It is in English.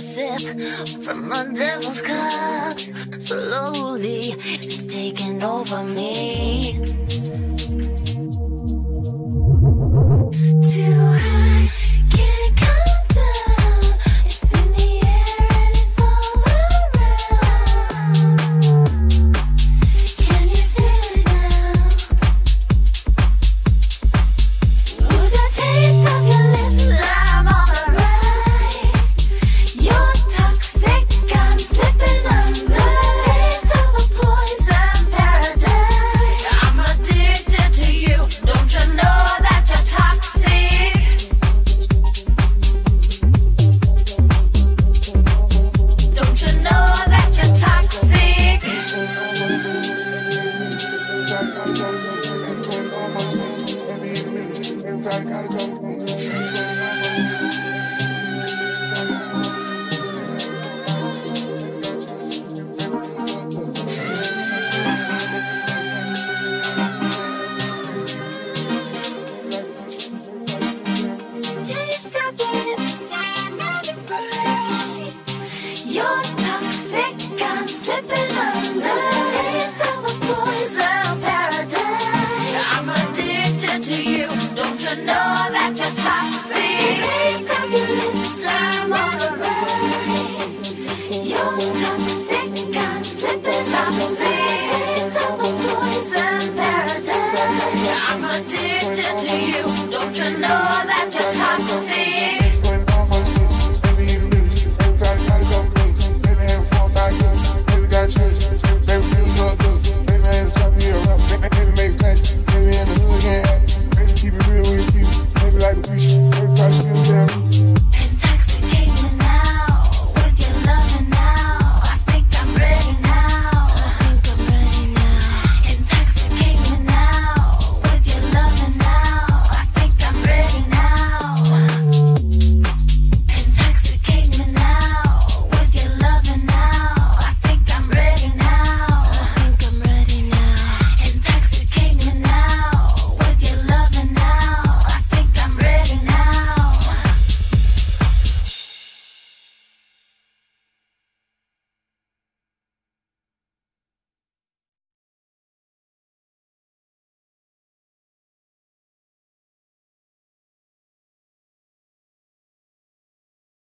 sip from the devil's cup. Slowly, it's taking over me. gotta, gotta go.